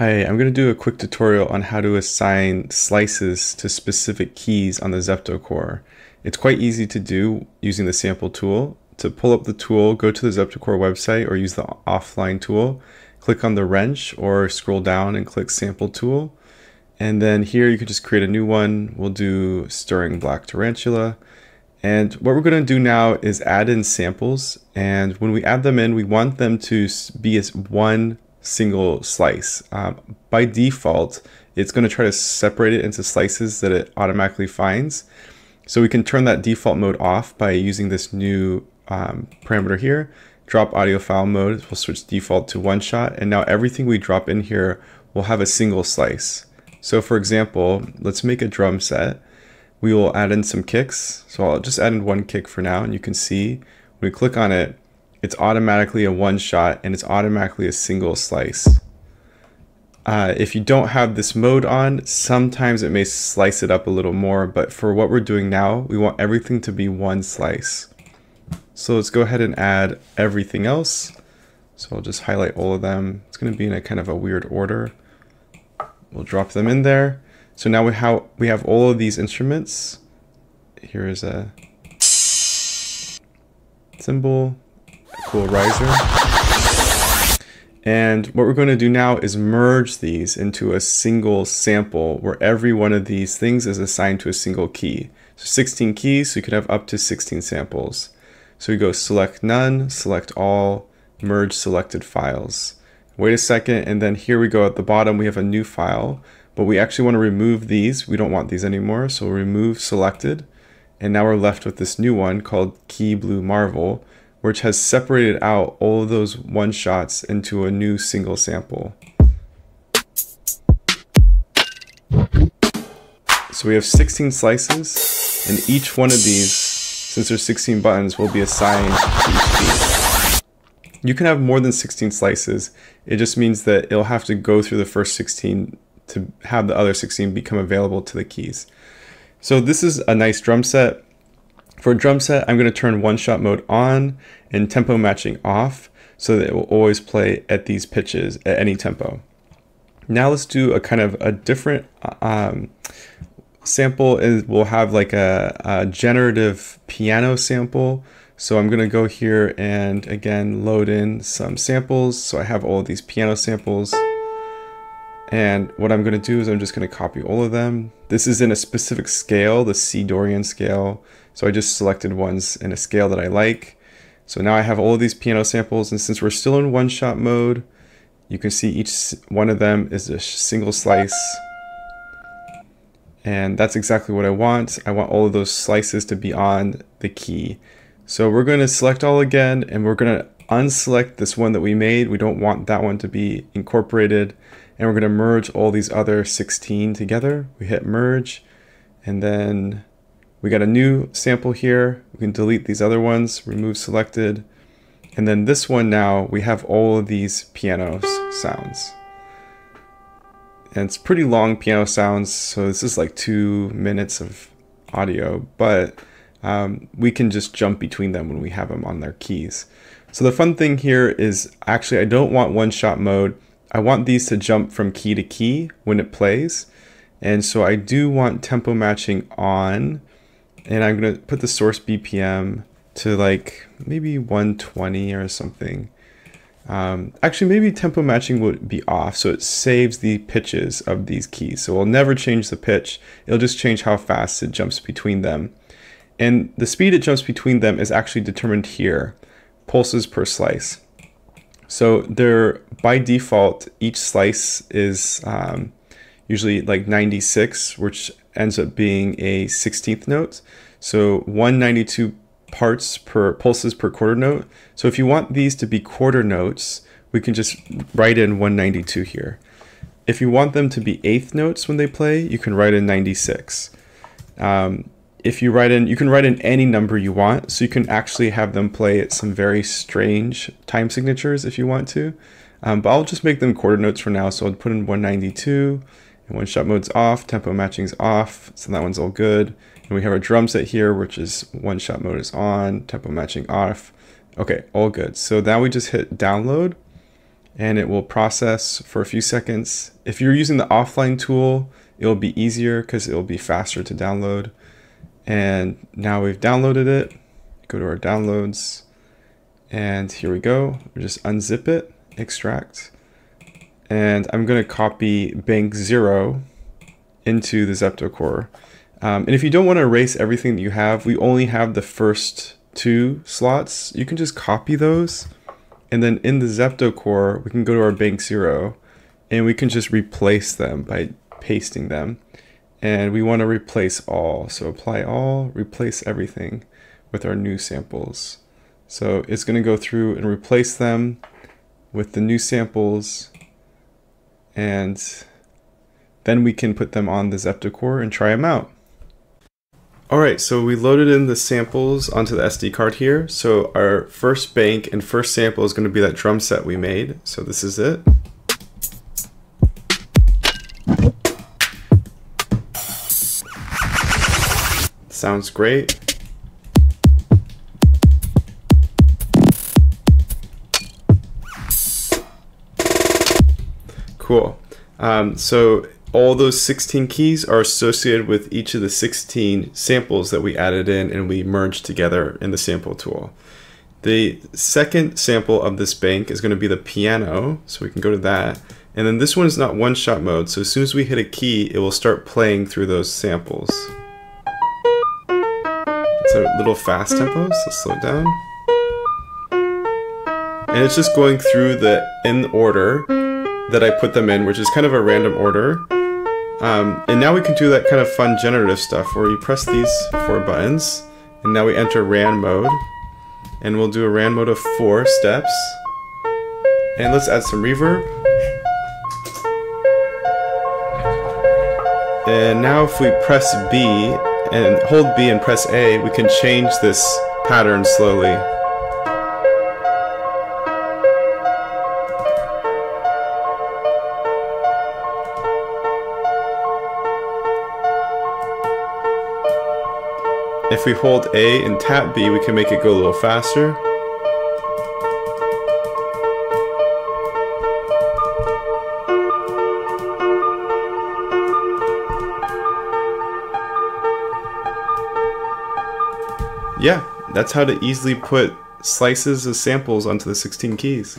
Hi, I'm going to do a quick tutorial on how to assign slices to specific keys on the zeptocore. It's quite easy to do using the sample tool. To pull up the tool, go to the zeptocore website or use the offline tool. Click on the wrench or scroll down and click sample tool. And then here you can just create a new one. We'll do stirring black tarantula. And what we're going to do now is add in samples. And when we add them in, we want them to be as one single slice. Um, by default, it's going to try to separate it into slices that it automatically finds. So we can turn that default mode off by using this new um, parameter here. Drop audio file mode we'll switch default to one shot. And now everything we drop in here will have a single slice. So for example, let's make a drum set. We will add in some kicks. So I'll just add in one kick for now. And you can see when we click on it, it's automatically a one shot and it's automatically a single slice. Uh, if you don't have this mode on, sometimes it may slice it up a little more, but for what we're doing now, we want everything to be one slice. So let's go ahead and add everything else. So I'll just highlight all of them. It's going to be in a kind of a weird order. We'll drop them in there. So now we have, we have all of these instruments. Here is a cymbal, cool riser. And what we're going to do now is merge these into a single sample where every one of these things is assigned to a single key. So 16 keys, so you could have up to 16 samples. So we go select none, select all, merge selected files. Wait a second, and then here we go at the bottom, we have a new file, but we actually want to remove these. We don't want these anymore, so remove selected. And now we're left with this new one called Key Blue Marvel, which has separated out all of those one shots into a new single sample. So we have 16 slices, and each one of these, since there's 16 buttons, will be assigned to each key. You can have more than 16 slices. It just means that it'll have to go through the first 16 to have the other 16 become available to the keys. So this is a nice drum set. For a drum set, I'm going to turn one-shot mode on and tempo matching off so that it will always play at these pitches at any tempo. Now let's do a kind of a different um, sample. Is we'll have like a, a generative piano sample. So I'm going to go here and again load in some samples. So I have all of these piano samples. And what I'm going to do is I'm just going to copy all of them. This is in a specific scale, the C Dorian scale. So I just selected ones in a scale that I like. So now I have all of these piano samples. And since we're still in one shot mode, you can see each one of them is a single slice. And that's exactly what I want. I want all of those slices to be on the key. So we're going to select all again, and we're going to unselect this one that we made. We don't want that one to be incorporated and we're going to merge all these other 16 together. We hit merge and then we got a new sample here. We can delete these other ones, remove selected. And then this one now, we have all of these piano sounds. And it's pretty long piano sounds, so this is like two minutes of audio, but um, we can just jump between them when we have them on their keys. So the fun thing here is actually I don't want one-shot mode. I want these to jump from key to key when it plays. And so I do want tempo matching on. And I'm going to put the source BPM to like maybe 120 or something. Um, actually, maybe tempo matching would be off, so it saves the pitches of these keys. So we'll never change the pitch. It'll just change how fast it jumps between them. And the speed it jumps between them is actually determined here, pulses per slice. So they're by default, each slice is um, usually like 96, which ends up being a 16th note. So 192 parts per pulses per quarter note. So if you want these to be quarter notes, we can just write in 192 here. If you want them to be eighth notes when they play, you can write in 96. Um, if you write in, you can write in any number you want, so you can actually have them play at some very strange time signatures if you want to. Um, but I'll just make them quarter notes for now, so I'll put in 192, and one shot mode's off, tempo matching's off, so that one's all good. And we have our drum set here, which is one shot mode is on, tempo matching off. Okay, all good. So now we just hit download, and it will process for a few seconds. If you're using the offline tool, it'll be easier because it'll be faster to download. And now we've downloaded it. Go to our downloads, and here we go. We just unzip it, extract, and I'm going to copy bank zero into the zeptocore. Um, and if you don't want to erase everything that you have, we only have the first two slots. You can just copy those. And then in the zeptocore, we can go to our bank zero and we can just replace them by pasting them. And we want to replace all. So apply all, replace everything with our new samples. So it's going to go through and replace them with the new samples and then we can put them on the zeptocore and try them out. Alright, so we loaded in the samples onto the SD card here. So our first bank and first sample is going to be that drum set we made. So this is it. Sounds great. Cool. Um, so all those 16 keys are associated with each of the 16 samples that we added in and we merged together in the sample tool. The second sample of this bank is going to be the piano, so we can go to that. And then this one is not one-shot mode, so as soon as we hit a key, it will start playing through those samples. It's a little fast tempo, so slow down. And it's just going through the in order that I put them in, which is kind of a random order. Um, and now we can do that kind of fun generative stuff where you press these four buttons, and now we enter RAN mode, and we'll do a RAN mode of four steps. And let's add some reverb. And now if we press B and hold B and press A, we can change this pattern slowly. If we hold A and tap B, we can make it go a little faster. Yeah, that's how to easily put slices of samples onto the 16 keys.